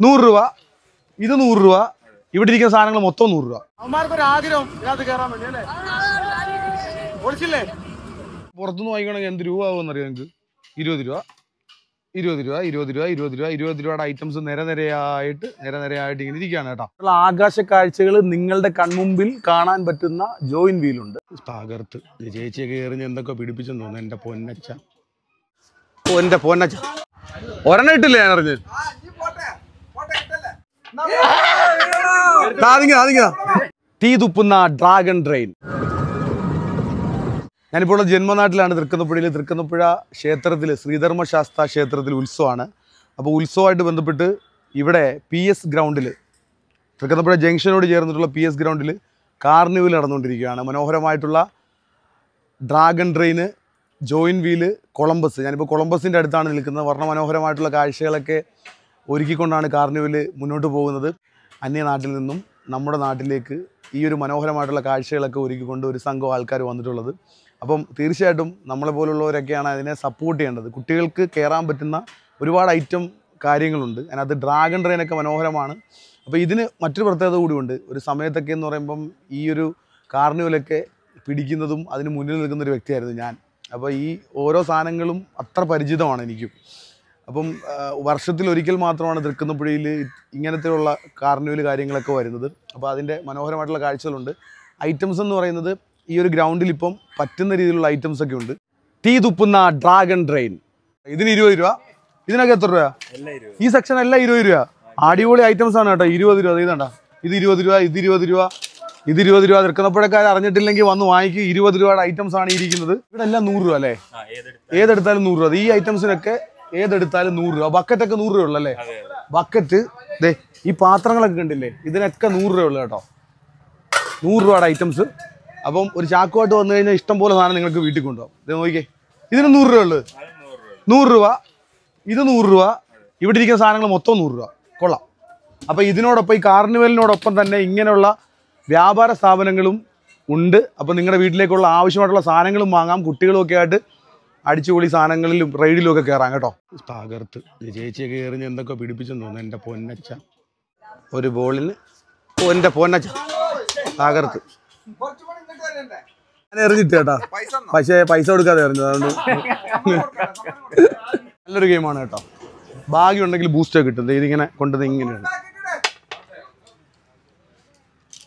നൂറ് രൂപ. ഇത് നൂറ് രൂപ. ഇവിടെ ഇരിക്കുന്ന സാധനങ്ങൾ മൊത്തം നൂറ് രൂപ. ഇതിനകത്ത് കയറാൻ വേണ്ടി അല്ലേ? പൊളിച്ചില്ലേ പുറത്തുനിന്ന് വാങ്ങിക്കണമെങ്കിൽ എന്ത് രൂപ ആവുമെന്ന് അറിയാം നിങ്ങൾക്ക്? ഇരുപത് രൂപ. ഇരുപത് രൂപ ഇരുപത് രൂപ ഇരുപത് രൂപ ഇരുപത് രൂപയുടെ ഐറ്റംസ് നിര നിരയായിട്ട് നിര നിരയായിട്ട് ഇങ്ങനെ ഇരിക്കുകയാണ് കേട്ടോ. ആകാശ കാഴ്ചകൾ നിങ്ങളുടെ കൺമുമ്പിൽ കാണാൻ പറ്റുന്ന ജോയിൻ വീലുണ്ട് തകർത്ത് ചേച്ചിയെ കയറിഞ്ഞ് എന്തൊക്കെ പിടിപ്പിച്ചെന്ന് തോന്നുന്നു. എന്റെ പൊന്നച്ച എന്റെ പൊന്നച്ച ഒരെണ്ണം ഇട്ടില്ലേ ഞാൻ അറിഞ്ഞ് തീ തുപ്പുന്ന ഡ്രാഗൺ ട്രെയിൻ ഞാനിപ്പോൾ ജന്മനാട്ടിലാണ് തൃക്കുന്നപ്പുഴയിൽ. തൃക്കുന്നപ്പുഴ ക്ഷേത്രത്തിൽ ശ്രീധർമ്മശാസ്ത്ര ക്ഷേത്രത്തിൽ ഉത്സവമാണ്. അപ്പോൾ ഉത്സവമായിട്ട് ബന്ധപ്പെട്ട് ഇവിടെ പി എസ് ഗ്രൗണ്ടിൽ തൃക്കുന്നപ്പുഴ ജംഗ്ഷനോട് ചേർന്നിട്ടുള്ള പി എസ് ഗ്രൗണ്ടിൽ കാർണിവൽ നടന്നുകൊണ്ടിരിക്കുകയാണ്. മനോഹരമായിട്ടുള്ള dragon train join wheel Columbus. ഞാനിപ്പോൾ കൊളംബസിന്റെ അടുത്താണ് നിൽക്കുന്നത്. വർണ മനോഹരമായിട്ടുള്ള കാഴ്ചകളൊക്കെ ഒരുക്കിക്കൊണ്ടാണ് കാർണിവൽ മുന്നോട്ട് പോകുന്നത്. അന്യനാട്ടിൽ നിന്നും നമ്മുടെ നാട്ടിലേക്ക് ഈ ഒരു മനോഹരമായിട്ടുള്ള കാഴ്ചകളൊക്കെ ഒരുക്കിക്കൊണ്ട് ഒരു സംഘം ആൾക്കാർ വന്നിട്ടുള്ളത്. അപ്പം തീർച്ചയായിട്ടും നമ്മളെ പോലുള്ളവരൊക്കെയാണ് അതിനെ സപ്പോർട്ട് ചെയ്യേണ്ടത്. കുട്ടികൾക്ക് കയറാൻ പറ്റുന്ന ഒരുപാട് ഐറ്റം കാര്യങ്ങളുണ്ട്. അതിനകത്ത് ഡ്രാഗൺ ട്രെയിനൊക്കെ മനോഹരമാണ്. അപ്പോൾ ഇതിന് മറ്റൊരു പ്രത്യേകത കൂടിയുണ്ട്. ഒരു സമയത്തൊക്കെ എന്ന് പറയുമ്പം ഈ ഒരു കാർണിവലൊക്കെ പിടിക്കുന്നതും അതിന് മുന്നിൽ നിൽക്കുന്ന ഒരു വ്യക്തിയായിരുന്നു ഞാൻ. അപ്പോൾ ഈ ഓരോ സാധനങ്ങളും അത്ര പരിചിതമാണ് എനിക്കും. അപ്പം വർഷത്തിൽ ഒരിക്കൽ മാത്രമാണ് തൃക്കുന്നപ്പുഴയിൽ ഇങ്ങനത്തെയുള്ള കാർണിവൽ കാര്യങ്ങളൊക്കെ വരുന്നത്. അപ്പോൾ അതിന്റെ മനോഹരമായിട്ടുള്ള കാഴ്ചകളുണ്ട്. ഐറ്റംസ് എന്ന് പറയുന്നത് ഈ ഒരു ഗ്രൗണ്ടിൽ ഇപ്പം പറ്റുന്ന രീതിയിലുള്ള ഐറ്റംസ് ഒക്കെ ഉണ്ട്. തീ തുപ്പുന്ന ഡ്രാഗൺ ട്രെയിൻ ഇതിന് ഇരുപത് രൂപ. ഇതിനൊക്കെ എത്ര രൂപ. ഈ സെക്ഷൻ എല്ലാം ഇരുപത് രൂപ അടിപൊളി ഐറ്റംസ് ആണ് കേട്ടോ. ഇരുപത് രൂപ. ഇതാണ്ട ഇത് ഇരുപത് രൂപ ഇത് ഇരുപത് രൂപ ഇത് ഇരുപത് രൂപ. തൃക്കുന്നപ്പുഴക്കാർ അറിഞ്ഞിട്ടില്ലെങ്കിൽ വന്ന് വാങ്ങിക്കും. ഇരുപത് രൂപയുടെ ഐറ്റംസ് ആണ് ഇരിക്കുന്നത്. ഇവിടെ എല്ലാം നൂറ് രൂപ അല്ലേ? ഏതെടുത്താലും നൂറ് രൂപ. ഈ ഐറ്റംസിനൊക്കെ ഏതെടുത്താലും നൂറ് രൂപ. ബക്കറ്റൊക്കെ നൂറ് രൂപ ഉള്ളല്ലേ? ബക്കറ്റ് ദേ ഈ പാത്രങ്ങളൊക്കെ കണ്ടില്ലേ? ഇതിനൊക്കെ നൂറ് രൂപ ഉള്ളു കേട്ടോ. നൂറ് രൂപയുടെ ഐറ്റംസ്. അപ്പം ഒരു ചാക്കുമായിട്ട് വന്നു കഴിഞ്ഞാൽ ഇഷ്ടം പോലെ സാധനം നിങ്ങൾക്ക് വീട്ടിൽ കൊണ്ടുപോകും. ഇത് നോക്കിക്കേ. ഇതിന് നൂറ് രൂപ ഉള്ളു. നൂറ് രൂപ. ഇത് നൂറ് രൂപ. ഇവിടെ ഇരിക്കുന്ന സാധനങ്ങൾ മൊത്തം നൂറ് രൂപ. കൊള്ളാം. അപ്പോൾ ഇതിനോടൊപ്പം ഈ കാർണിവലിനോടൊപ്പം തന്നെ ഇങ്ങനെയുള്ള വ്യാപാര സ്ഥാപനങ്ങളും ഉണ്ട്. അപ്പോൾ നിങ്ങളുടെ വീട്ടിലേക്കുള്ള ആവശ്യമായിട്ടുള്ള സാധനങ്ങളും വാങ്ങാം. കുട്ടികളും ഒക്കെ ആയിട്ട് അടിച്ചുപൊളി സാധനങ്ങളിലും റൈഡിലും ഒക്കെ കയറാം കേട്ടോ. തകർത്ത് ചേച്ചിയെ കയറി എന്തൊക്കെ പിടിപ്പിച്ചെന്ന് തോന്നുന്നു. എന്റെ പൊന്നച്ച ഒരു ബോളിന് എന്റെ പൊന്നച്ച തകർത്ത് ഞാൻ എറിഞ്ഞിട്ട് കേട്ടാ. പക്ഷേ പൈസ കൊടുക്കാതെ എറിഞ്ഞത്. അതുകൊണ്ട് നല്ലൊരു ഗെയിമാണ് കേട്ടോ. ഭാഗ്യം ഉണ്ടെങ്കിൽ ബൂസ്റ്റൊക്കെ കിട്ടും. ഇതിങ്ങനെ കൊണ്ടുവന്ന് ഇങ്ങനെയാണ്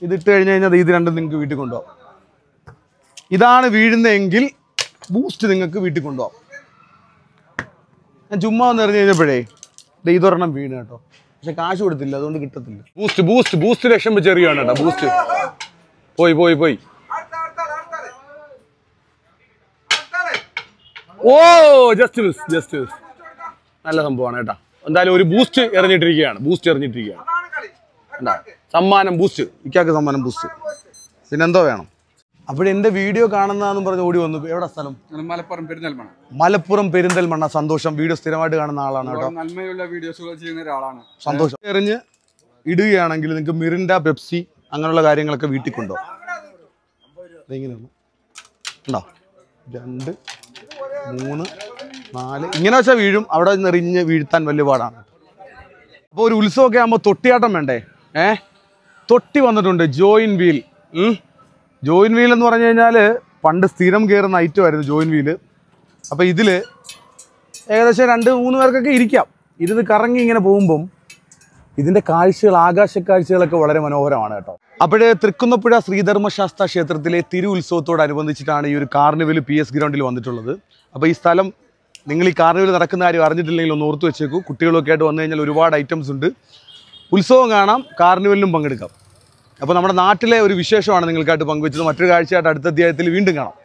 ഇതിട്ട് കഴിഞ്ഞ് കഴിഞ്ഞാൽ ഇത് രണ്ടും നിങ്ങൾക്ക് വീട്ടിൽ കൊണ്ടുപോകാം. ഇതാണ് വീഴുന്നതെങ്കിൽ ബൂസ്റ്റ് നിങ്ങൾക്ക് വീട്ടിൽ കൊണ്ടുപോകാം. ഞാൻ ചുമ്മാ ഒന്ന് എറിഞ്ഞ് കഴിഞ്ഞപ്പോഴേ ഇതൊരെണ്ണം വീണ് കേട്ടോ. പക്ഷെ കാശ് കൊടുത്തില്ല അതുകൊണ്ട് കിട്ടത്തില്ല. ബൂസ്റ്റ് ബൂസ്റ്റ് ബൂസ്റ്റ് ലക്ഷം വെച്ച് എറിയാണ് കേട്ടോ ബൂസ്റ്റ് പോയി പോയി പോയി. ഓ ജസ്റ്റ് മിസ് ജസ്റ്റ് മിസ് നല്ല സംഭവമാണ് കേട്ടോ. എന്തായാലും ഒരു ബൂസ്റ്റ് എറിഞ്ഞിട്ടിരിക്കുകയാണ് ബൂസ്റ്റ് എറിഞ്ഞിട്ടിരിക്കുകയാണ്? സമ്മാനം ബൂസ്റ്റ് ഇക്കാക്ക് സമ്മാനം ബൂസ്റ്റ് പിന്നെന്തോ വേണം? അപ്പോൾ എന്റെ വീഡിയോ കാണുന്നതെന്ന് പറഞ്ഞ് ഓടി വന്നു. എവിടെ സ്ഥലം? മലപ്പുറം പെരിന്തൽമണ്ണ. മലപ്പുറം പെരിന്തൽമണ്ണ. സന്തോഷം. വീഡിയോ സ്ഥിരമായിട്ട് കാണുന്ന ആളാണ് കേട്ടോ. നന്മയുള്ള വീഡിയോസുകൾ ചെയ്യുന്ന ഒരാളാണ്. സന്തോഷം. എറിഞ്ഞ് ഇടുകയാണെങ്കിൽ നിങ്ങൾക്ക് മിറിൻഡ പെപ്സി അങ്ങനെയുള്ള കാര്യങ്ങളൊക്കെ വീട്ടിൽ കൊണ്ടോ. ഇതെങ്ങനെയാണ് ഉണ്ടോ രണ്ട് മൂന്ന് നാല്. ഇങ്ങനെ വെച്ചാൽ വീഴും. അവിടെ നിറിഞ്ഞ് വീഴ്ത്താൻ വലിയ പാടാണ്. അപ്പോൾ ഒരു ഉത്സവമൊക്കെ ആകുമ്പോൾ തൊട്ടിയാട്ടം വേണ്ടേ? ഏ? തൊട്ടി വന്നിട്ടുണ്ട്. Join wheel. ജോയിൻ വീൽ എന്ന് പറഞ്ഞു കഴിഞ്ഞാൽ പണ്ട് സ്ഥിരം കയറുന്ന ഐറ്റമായിരുന്നു ജോയിൻ വീൽ അപ്പോൾ ഇതിൽ ഏകദേശം രണ്ട് മൂന്ന് പേർക്കൊക്കെ ഇരിക്കാം. ഇരുന്ന് കറങ്ങി ഇങ്ങനെ പോകുമ്പം ഇതിന്റെ കാഴ്ചകൾ ആകാശ കാഴ്ചകളൊക്കെ വളരെ മനോഹരമാണ് കേട്ടോ. അപ്പോഴേ തൃക്കുന്നപ്പുഴ ശ്രീധർമ്മശാസ്ത്ര ക്ഷേത്രത്തിലെ തിരു ഉത്സവത്തോടനുബന്ധിച്ചിട്ടാണ് ഈ ഒരു കാർണിവൽ പി എസ് ഗ്രൗണ്ടിൽ വന്നിട്ടുള്ളത്. അപ്പോൾ ഈ സ്ഥലം നിങ്ങൾ ഈ കാർണിവൽ നടക്കുന്ന കാര്യം അറിഞ്ഞിട്ടില്ലെങ്കിൽ ഒന്ന് ഓർത്ത് വെച്ചേക്കൂ. കുട്ടികളൊക്കെ ആയിട്ട് വന്നു കഴിഞ്ഞാൽ ഒരുപാട് ഐറ്റംസ് ഉണ്ട്. ഉത്സവം കാണാം കാർണിവലിനും പങ്കെടുക്കാം. അപ്പോൾ നമ്മുടെ നാട്ടിലെ ഒരു വിശേഷമാണ് നിങ്ങൾക്കായിട്ട് പങ്കുവെച്ചത്. മറ്റൊരു കാഴ്ചയായിട്ട് അടുത്ത അധ്യായത്തിൽ വീണ്ടും കാണാം.